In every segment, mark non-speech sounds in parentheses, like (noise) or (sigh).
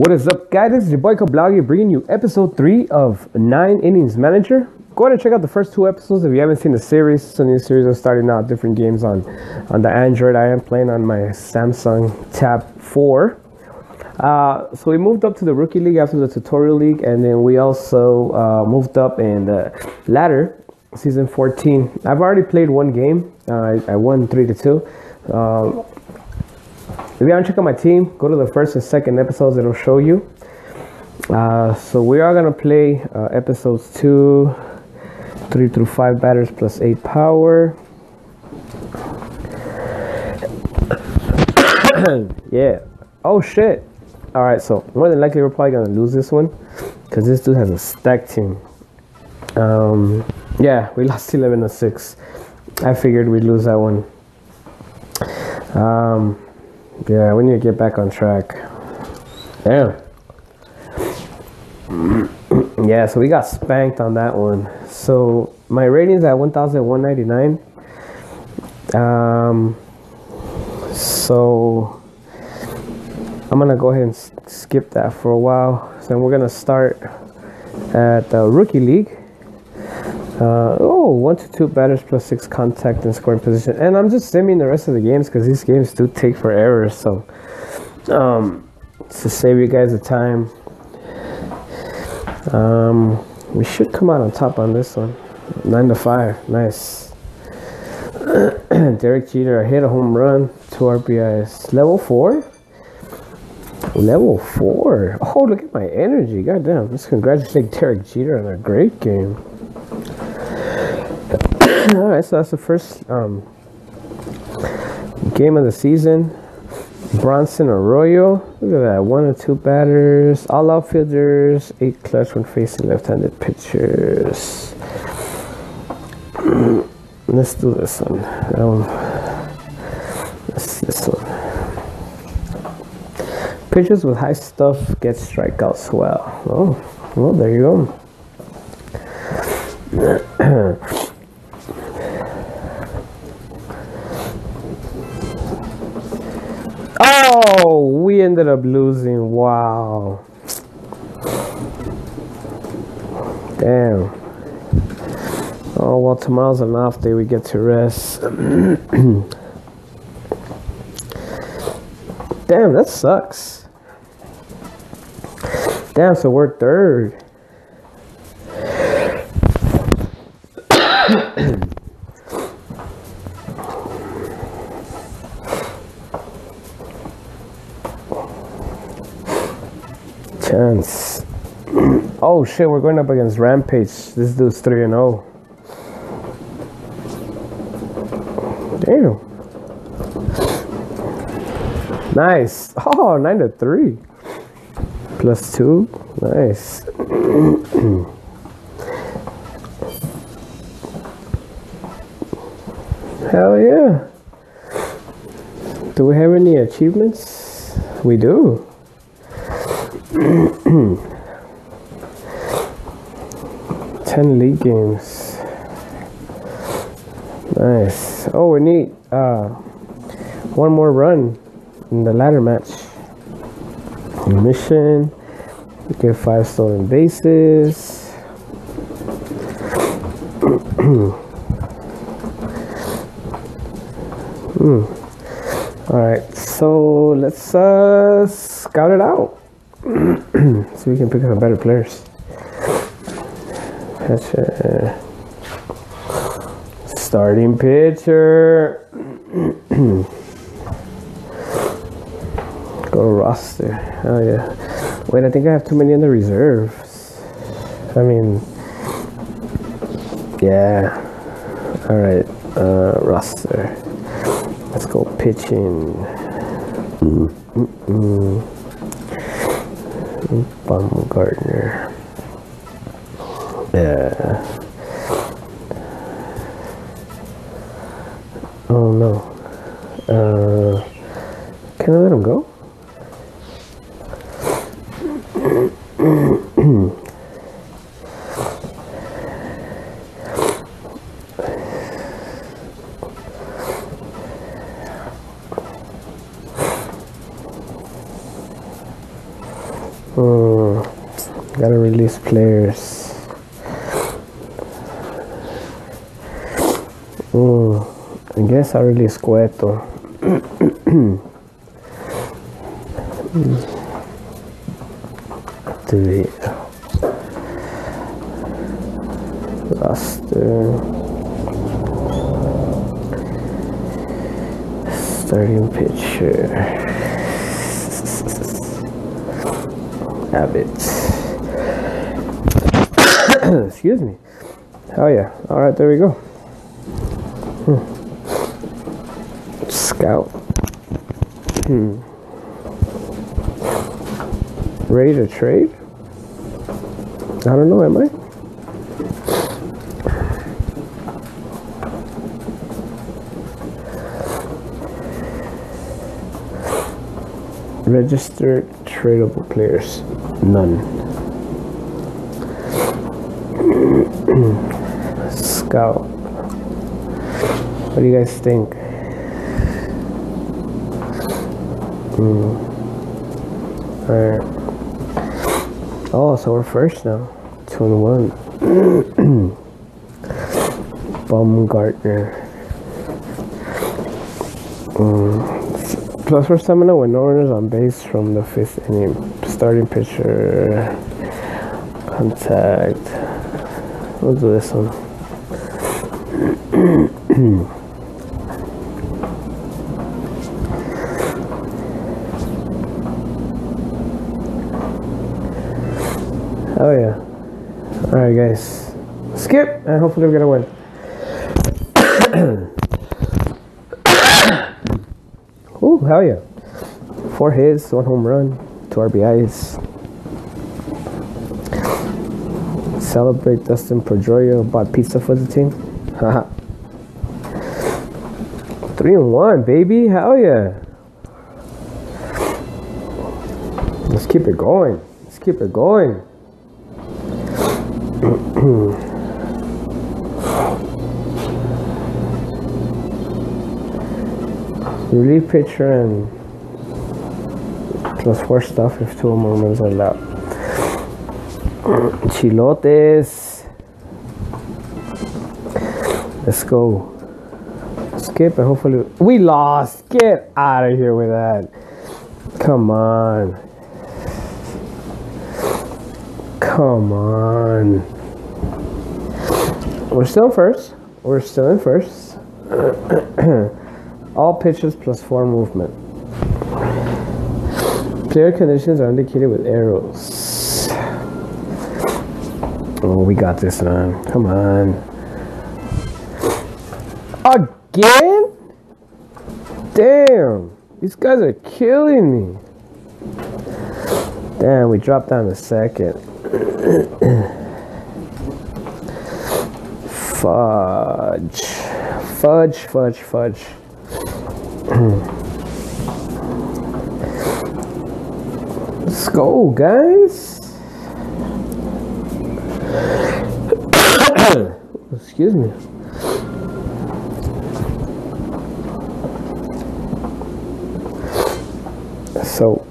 What is up, guys? This is your boy Kablagi bringing you episode three of Nine Innings Manager. Go ahead and check out the first two episodes if you haven't seen the series. It's a new series. I'm starting out different games on on the Android. I am playing on my Samsung Tab 4. Uh, so we moved up to the rookie league after the tutorial league, and then we also uh, moved up in the ladder season 14. I've already played one game. Uh, I, I won three to two. Um, if you haven't checked out my team, go to the first and second episodes. It'll show you. Uh, so we are gonna play uh, episodes two, three through five batters plus eight power. (coughs) yeah. Oh shit. All right. So more than likely we're probably gonna lose this one because this dude has a stack team. Um, yeah, we (laughs) lost 11 to six. I figured we'd lose that one. Um, yeah, we need to get back on track. Damn. (clears throat) yeah, so we got spanked on that one. So my rating's at 1,199. Um, so I'm gonna go ahead and skip that for a while. So we're gonna start at the rookie league. Uh, oh, one to two batters plus six contact and scoring position. And I'm just simming the rest of the games because these games do take forever. So, um, to save you guys the time, um, we should come out on top on this one. Nine to five. Nice. (clears throat) Derek Jeter hit a home run. Two RBIs. Level four? Level four. Oh, look at my energy. Goddamn. Let's congratulate Derek Jeter on a great game. All right, so that's the first um, game of the season. Bronson Arroyo. Look at that. One or two batters. All outfielders. Eight clutch when facing left-handed pitchers. (clears throat) Let's do this one. Um, let's this one. Pitchers with high stuff get strikeouts well. Oh, well, there you go. Oh, we ended up losing. Wow. Damn. Oh, well, tomorrow's an off day. We get to rest. (clears throat) Damn, that sucks. Damn, so we're third. Oh shit, we're going up against Rampage. This dude's 3 and 0. Damn. Nice. Oh, 9 to 3. Plus 2. Nice. (clears throat) Hell yeah. Do we have any achievements? We do. (clears throat) 10 league games. Nice. Oh, we need uh, one more run in the ladder match. Mission. Get five stolen bases. (clears throat) mm. All right, so let's uh, scout it out. (clears throat) so we can pick up better players. That's a starting pitcher. (clears throat) Go roster. Oh yeah. Wait, I think I have too many in the reserves. I mean, yeah. All right. Uh, roster. Let's go pitching. Mm -mm. Bumgarner. Yeah. Oh no. Uh, can I let him go? Mm, gotta release players. Mm, I guess I really release Cueto. Dude. Roster. Starting pitcher. Abbott. (coughs) Excuse me. Oh yeah. All right, there we go. Scout. Hmm. Ready to trade? I don't know, am I? Registered tradable players. None. (clears throat) Scout. What do you guys think? Hmm. Alright. Oh, so we're first now. Two and one. Baumgartner. Mm. Plus for stamina when no runners on base from the fifth inning. Starting pitcher. Contact. We'll do this one. (clears throat) oh yeah. Alright guys. Skip and hopefully we're gonna win. (coughs) Ooh, hell yeah. Four hits, one home run, two RBIs. Celebrate Dustin Pedroia bought pizza for the team. Haha. (laughs) Three and one, baby. Hell yeah. Let's keep it going. Let's keep it going. Relief pitcher and plus four stuff if two moments are allowed. Chilotes. Let's go. Skip and hopefully we lost. Get out of here with that. Come on. Come on. We're still first. We're still in first. (coughs) All pitches plus four movement. Player conditions are indicated with arrows. Oh, we got this, man. Come on. Again? Damn. These guys are killing me. Damn, we dropped down to second. (coughs) fudge. Fudge, fudge, fudge. Let's go, guys. (coughs) Excuse me. So,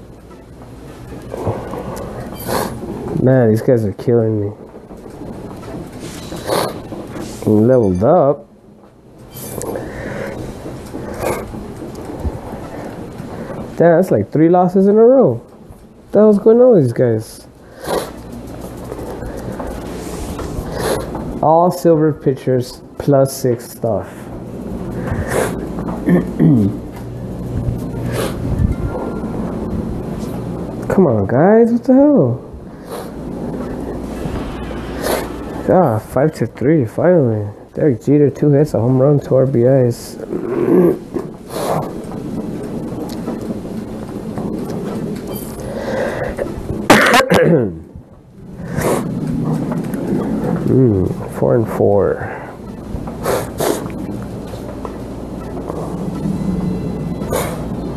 man, these guys are killing me. Leveled up. Damn, that's like three losses in a row. What the hell's going on with these guys? All silver pitchers plus six stuff. (clears throat) Come on, guys, what the hell? Ah, five to three, finally. Derek Jeter, two hits, a home run, two RBIs. (coughs) mm, four and four.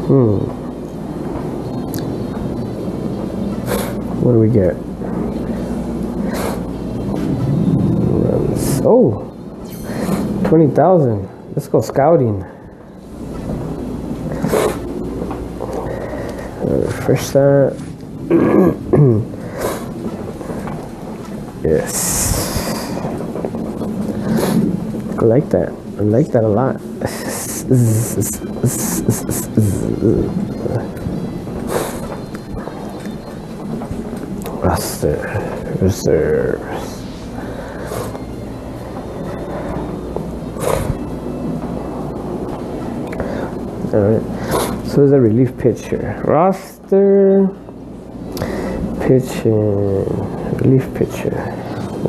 Hmm. What do we get? Runs. Oh, 20,000. Let's go scouting. First time. (clears throat) yes. I like that. I like that a lot. Roster reserves. Alright. So there's a relief pitcher. Roster pitching relief pitcher.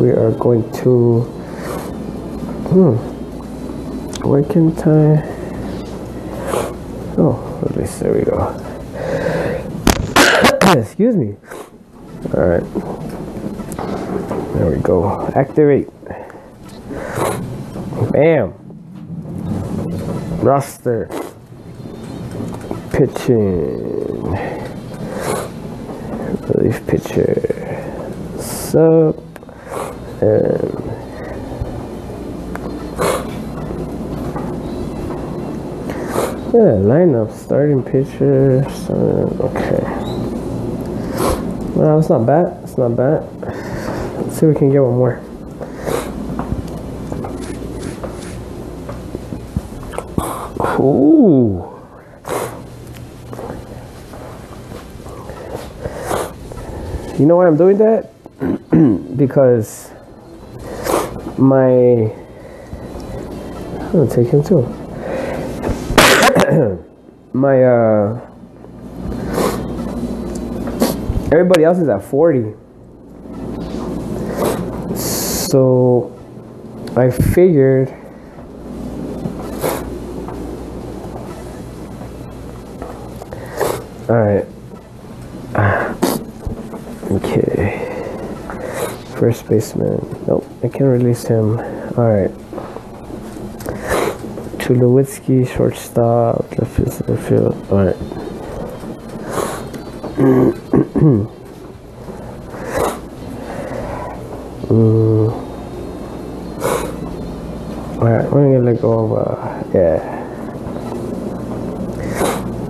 We are going to hmm. Can I Oh, at least there we go. (coughs) Excuse me. Alright. There we go. Activate. Bam. Roster pitching relief pitcher. Sub and yeah lineup starting pitcher okay. Well it's not bad it's not bad. Let's see if we can get one more. Ooh. You know why I'm doing that? (clears throat) because my gonna take him too. (coughs) my uh everybody else is at 40. So I figured (coughs) all right First baseman. Nope, I can't release him. Alright. Tulowitzki, shortstop, left field, left field. Alright. (coughs) mm. Alright, we're gonna let go of, uh, yeah.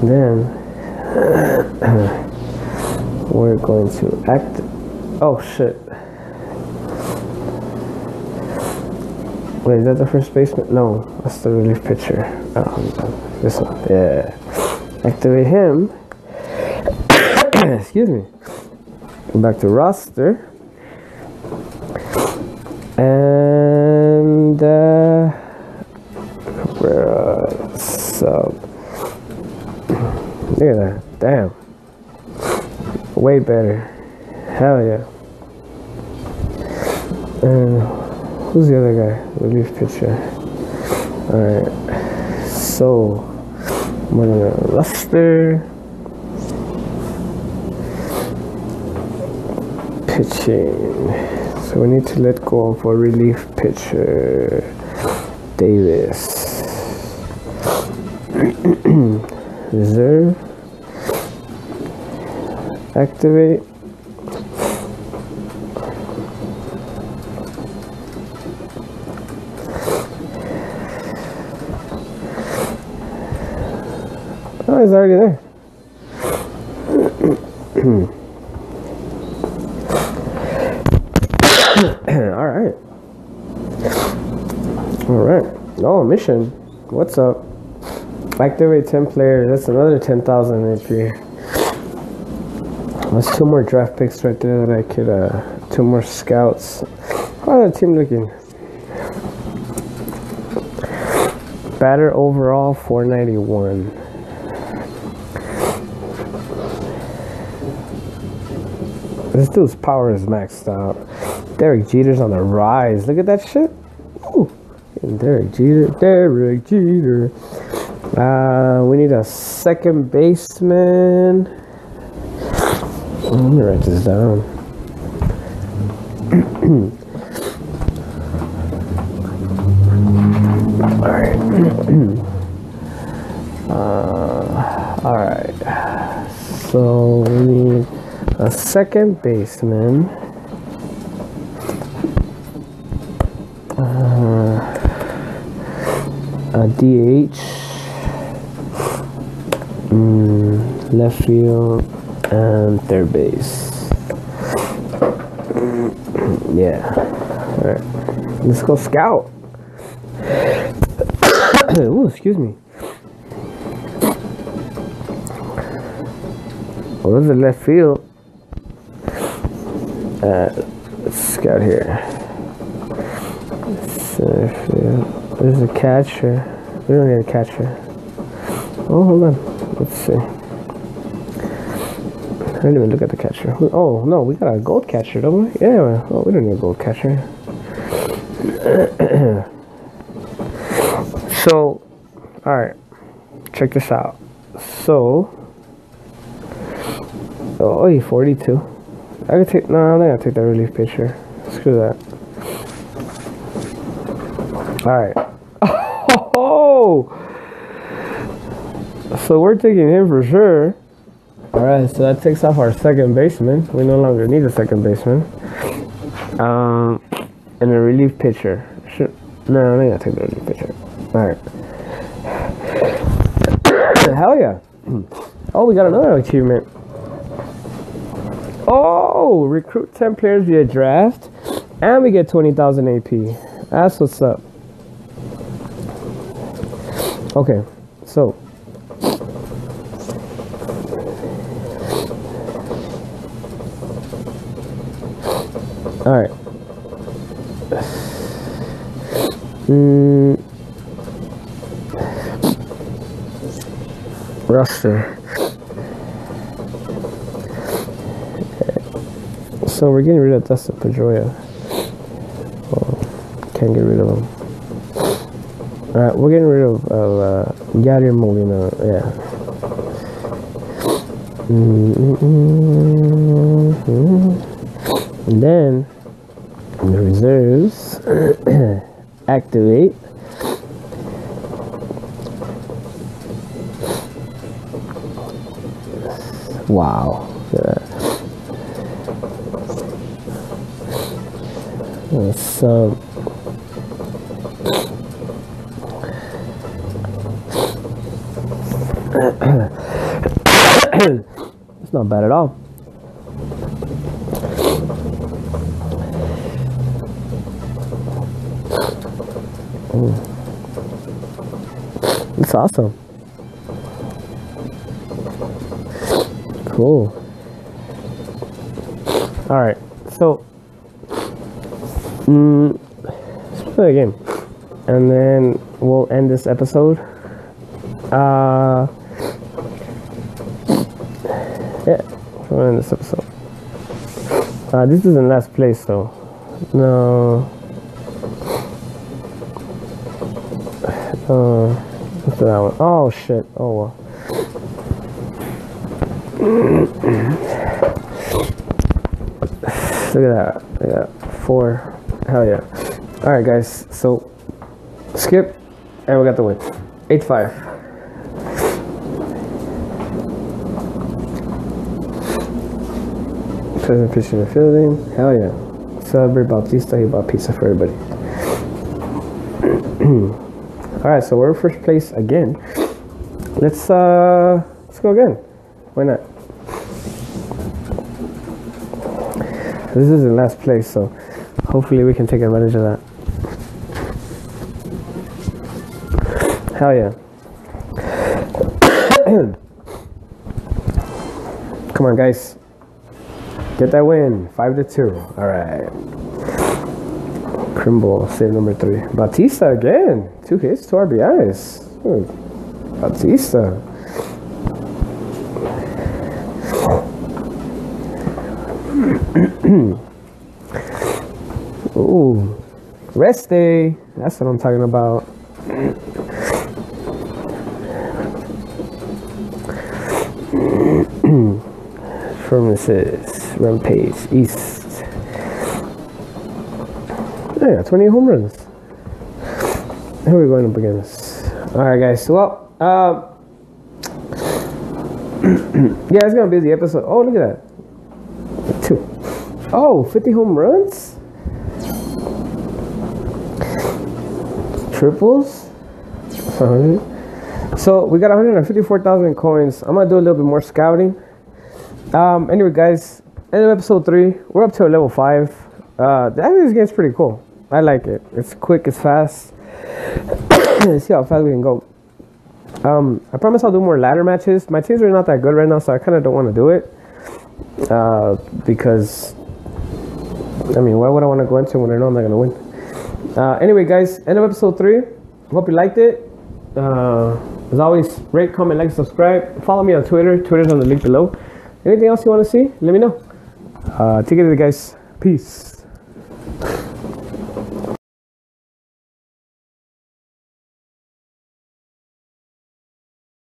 Then, (coughs) we're going to act oh shit wait is that the first baseman no that's the relief pitcher. Oh, this one. Yeah. Activate him. (coughs) Excuse me. Go back to roster. And uh where uh, sub. Look at that. Damn. Way better. Hell yeah. And who's the other guy? Relief pitcher. Alright. So gonna roster. Pitching. So we need to let go of a relief pitcher. Davis. (clears throat) Reserve activate Oh, he's already there. (coughs) All right. All right. Oh, mission. What's up? Activate 10 players. That's another 10,000 HP. There's two more draft picks right there that I could, uh, two more scouts. How's the team looking? Batter overall 491. This dude's power is maxed out. Derek Jeter's on the rise. Look at that shit. Ooh. Derek Jeter. Derek Jeter. Uh, we need a second baseman. Let me write this down. (clears throat) a second baseman. Uh, a DH. Mm, left field And third base. Yeah. All right. Let's go scout. (coughs) Ooh, excuse me. Well, a left field. Let's scout here. Center field. There's a catcher. We don't need a catcher. Oh, hold on. Let's see. I didn't even look at the catcher. Oh, no, we got a gold catcher, don't we? Yeah, oh, we don't need a gold catcher. (coughs) so, alright. Check this out. So, oh, 42. I can take, no, I'm not gonna take that relief picture. Screw that. Alright. (laughs) Oh! So we're taking him for sure. Alright, so that takes off our second baseman. We no longer need a second baseman. Um, and a relief pitcher. Should, no, I'm not gonna take the relief pitcher. Alright. (coughs) Hell yeah. (clears throat) Oh, we got another achievement. Oh, recruit 10 players via draft. And we get 20,000 AP. That's what's up. Okay, so. All right. Mm. Roster. So we're getting rid of Dustin Pedroia. Oh, can't get rid of him. Alright, we're getting rid of, of uh, Molina. Yeah. Mm -hmm. And then the reserves (clears throat) activate. Wow. So (coughs) it's not bad at all. Mm. It's awesome. Cool. All right, so mm, let's play a game, and then we'll end this episode. Uh, yeah, we'll end this episode. Uh, this is in last place, though. no. Uh, what's that one? Oh shit! Oh well. Look at that. At that. Four. Hell yeah. Alright, guys. So, skip. And we got the win. 8 5. Present pitching and fielding. Hell yeah. Celebrate Bautista. He bought pizza for everybody. (clears throat) Alright, so we're first place again. Let's uh let's go again. Why not? This is in last place, so hopefully we can take advantage of that. Hell yeah. (coughs) Come on, guys. Get that win. 5 to 2. All right. Crimble, save number 3. Bautista again. Two hits, two RBIs. Ooh. Bautista. (clears throat) Ooh, rest day. That's what I'm talking about. (clears throat) Firmaces, Rampage, East. Yeah, 20 home runs. Who are we going up against? Alright, guys. Well, uh, (clears throat) yeah, it's gonna be the episode. Oh, look at that. Two. Oh, 50 home runs? Triples? So we got 154,000 coins. I'm gonna do a little bit more scouting. Um, anyway, guys, end of episode three. We're up to a level five. Uh, actually, this game's pretty cool. I like it. It's quick. It's fast. Let's (coughs) see how fast we can go. Um, I promise I'll do more ladder matches. My teams are not that good right now, so I kind of don't want to do it. Uh, because, I mean, why would I want to go into when I know I'm not to win? Uh, anyway, guys, end of episode three. Hope you liked it. Uh, as always, rate, comment, like, subscribe. Follow me on Twitter. Twitter's on the link below. Anything else you want to see? Let me know. Uh, take it easy, guys. Peace.